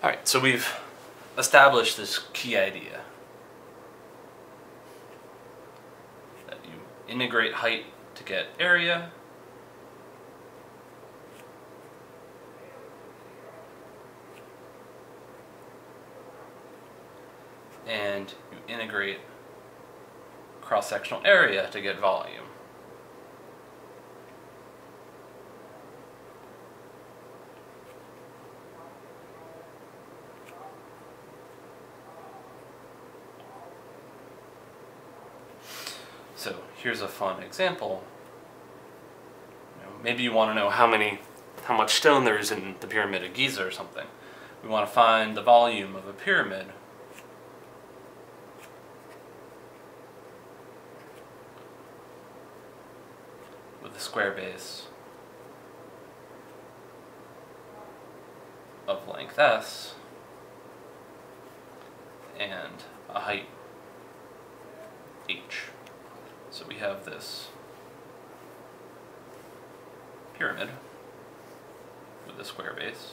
Alright, so we've established this key idea. That you integrate height to get area. And you integrate cross-sectional area to get volume. So here's a fun example. You know, maybe you want to know how many, how much stone there is in the Pyramid of Giza or something. We want to find the volume of a pyramid. With a square base of length s and a height h. So we have this pyramid with a square base.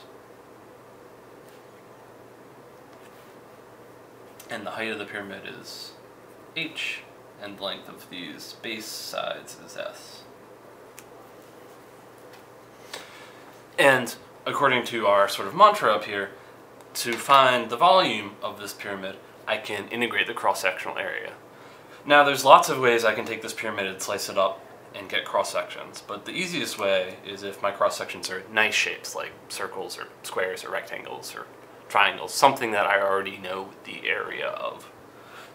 And the height of the pyramid is h, and the length of these base sides is s. And according to our sort of mantra up here, to find the volume of this pyramid, I can integrate the cross-sectional area. Now there's lots of ways I can take this pyramid and slice it up and get cross sections, but the easiest way is if my cross sections are nice shapes like circles or squares or rectangles or triangles, something that I already know the area of.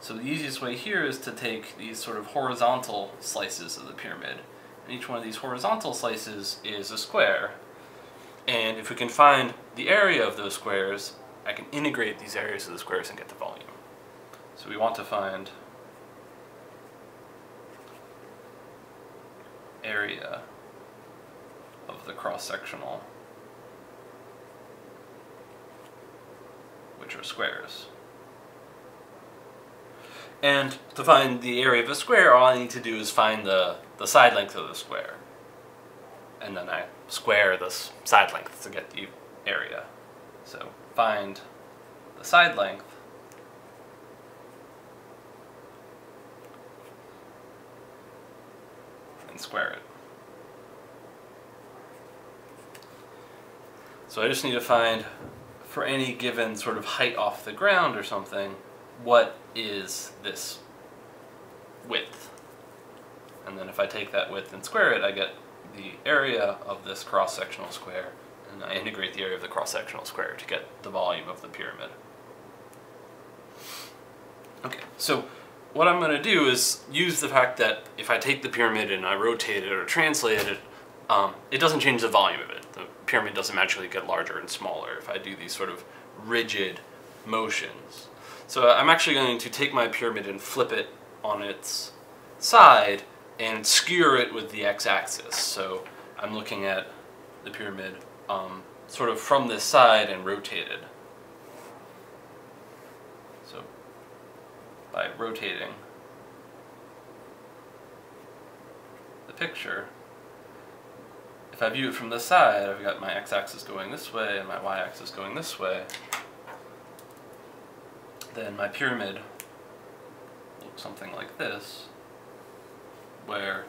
So the easiest way here is to take these sort of horizontal slices of the pyramid, and each one of these horizontal slices is a square. And if we can find the area of those squares, I can integrate these areas of the squares and get the volume. So we want to find area of the cross-sectional, which are squares. And to find the area of a square, all I need to do is find the, the side length of the square. And then I square this side length to get the area. So find the side length square it. So I just need to find, for any given sort of height off the ground or something, what is this width. And then if I take that width and square it, I get the area of this cross-sectional square, and I integrate the area of the cross-sectional square to get the volume of the pyramid. Okay, so what I'm going to do is use the fact that if I take the pyramid and I rotate it or translate it, um, it doesn't change the volume of it. The pyramid doesn't magically get larger and smaller if I do these sort of rigid motions. So I'm actually going to take my pyramid and flip it on its side and skewer it with the x-axis. So I'm looking at the pyramid um, sort of from this side and rotated. By rotating the picture. If I view it from the side, I've got my x-axis going this way and my y-axis going this way. Then my pyramid looks something like this, where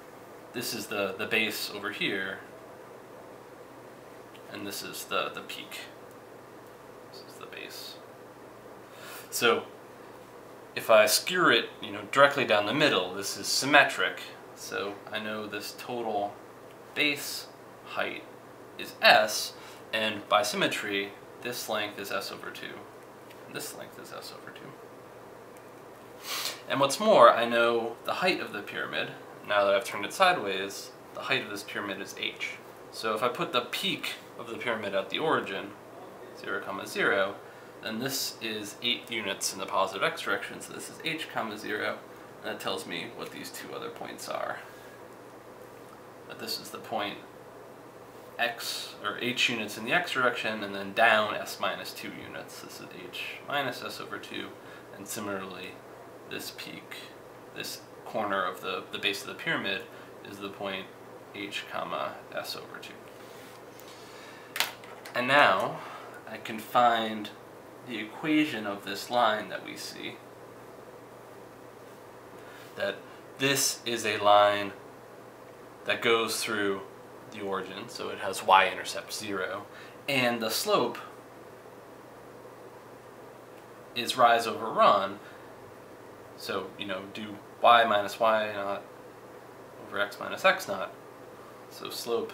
this is the, the base over here, and this is the, the peak. This is the base. So if I skewer it, you know, directly down the middle, this is symmetric. So I know this total base height is s, and by symmetry, this length is s over 2, and this length is s over 2. And what's more, I know the height of the pyramid. Now that I've turned it sideways, the height of this pyramid is h. So if I put the peak of the pyramid at the origin, 0 comma 0, then this is 8 units in the positive x direction, so this is h comma 0, and that tells me what these two other points are. That this is the point x, or h units in the x direction, and then down s minus 2 units. This is h minus s over 2, and similarly, this peak, this corner of the, the base of the pyramid, is the point h comma s over 2. And now, I can find the equation of this line that we see, that this is a line that goes through the origin, so it has y-intercept 0, and the slope is rise over run, so, you know, do y minus y naught over x minus x naught. So slope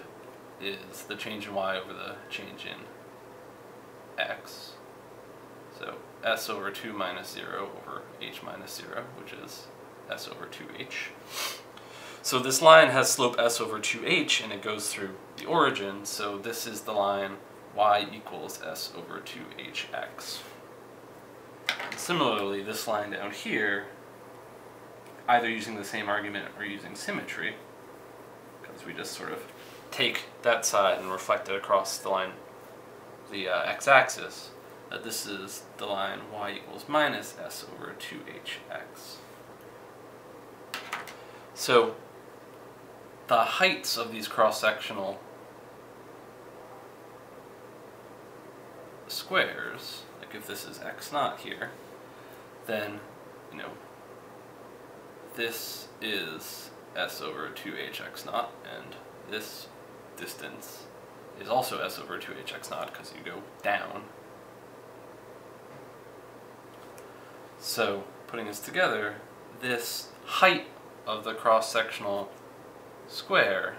is the change in y over the change in x. So s over 2 minus 0 over h minus 0, which is s over 2h. So this line has slope s over 2h, and it goes through the origin, so this is the line y equals s over 2hx. Similarly, this line down here, either using the same argument or using symmetry, because we just sort of take that side and reflect it across the line, the uh, x-axis, this is the line y equals minus s over 2hx. So the heights of these cross-sectional squares, like if this is x naught here, then, you know, this is s over 2hx naught, and this distance is also s over 2hx naught because you go down. So, putting this together, this height of the cross-sectional square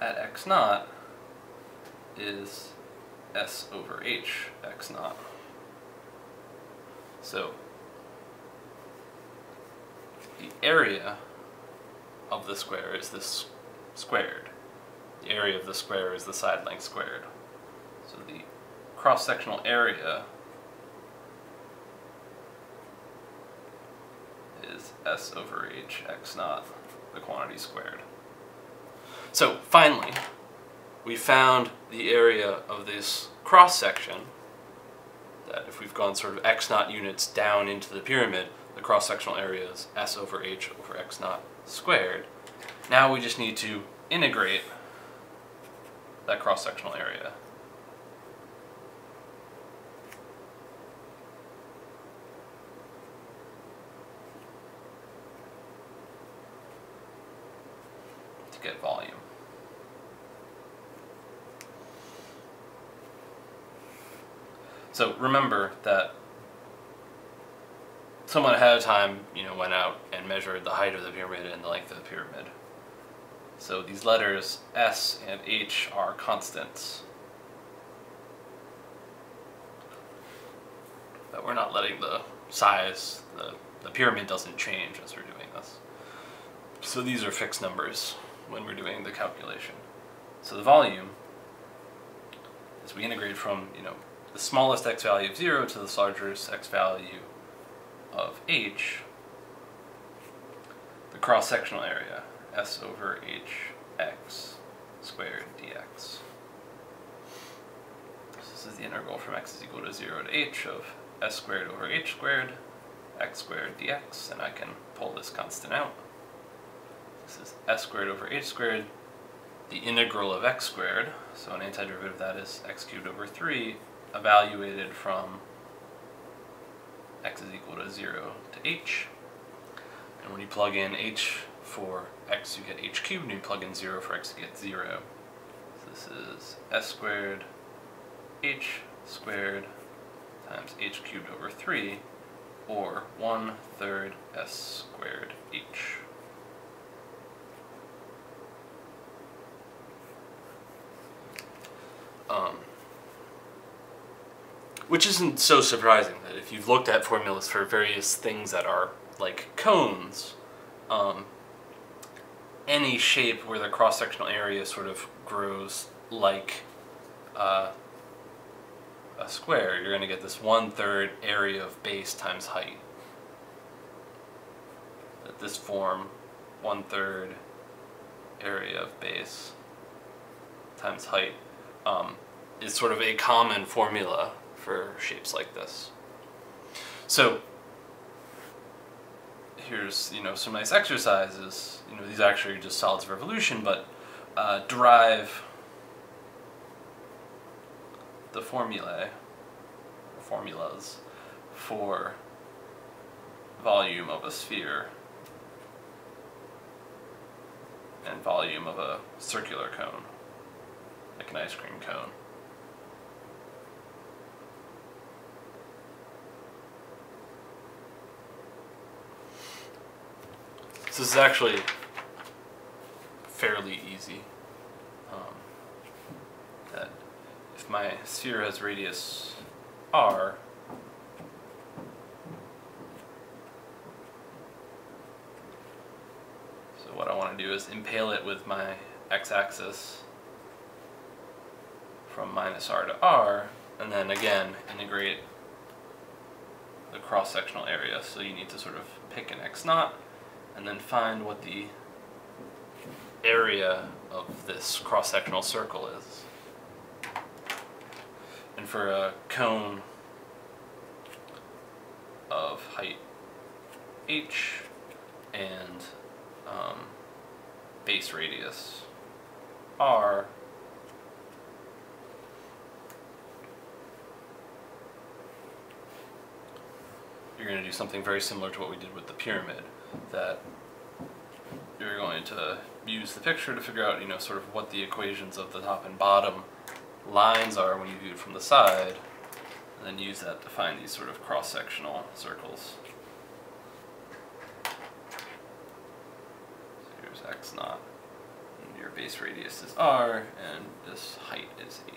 at x naught is s over h x naught. So the area of the square is this squared. The area of the square is the side length squared. So the cross-sectional area is s over h x naught, the quantity squared. So finally, we found the area of this cross-section that if we've gone sort of x naught units down into the pyramid, the cross-sectional area is s over h over x naught squared. Now we just need to integrate that cross-sectional area. to get volume. So remember that someone ahead of time, you know, went out and measured the height of the pyramid and the length of the pyramid. So these letters S and H are constants. But we're not letting the size, the, the pyramid doesn't change as we're doing this. So these are fixed numbers when we're doing the calculation. So the volume, as we integrate from, you know, the smallest x value of 0 to the largest x value of h, the cross-sectional area, s over h x squared dx. So this is the integral from x is equal to 0 to h of s squared over h squared, x squared dx, and I can pull this constant out. This is s squared over h squared, the integral of x squared, so an antiderivative of that is x cubed over 3, evaluated from x is equal to 0 to h. And when you plug in h for x, you get h cubed, and you plug in 0 for x, you get 0. So this is s squared h squared times h cubed over 3, or 1 third s squared h. Um, which isn't so surprising that if you've looked at formulas for various things that are like cones, um, any shape where the cross-sectional area sort of grows like uh, a square, you're going to get this one-third area of base times height. That this form, one-third area of base times height, um, is sort of a common formula for shapes like this. So here's you know some nice exercises. You know these actually are just solids of revolution, but uh, derive the formulae, formulas for volume of a sphere and volume of a circular cone, like an ice cream cone. So this is actually fairly easy. Um, that if my sphere has radius r, so what I want to do is impale it with my x-axis from minus r to r, and then again integrate the cross-sectional area. So you need to sort of pick an x naught, and then find what the area of this cross-sectional circle is. And for a cone of height h and um, base radius r, you're going to do something very similar to what we did with the pyramid, that you're going to use the picture to figure out, you know, sort of what the equations of the top and bottom lines are when you view it from the side, and then use that to find these sort of cross-sectional circles. So here's x naught, and your base radius is r, and this height is h.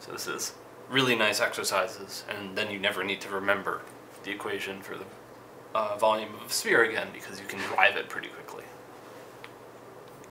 So this is really nice exercises, and then you never need to remember the equation for the uh, volume of a sphere again because you can drive it pretty quickly.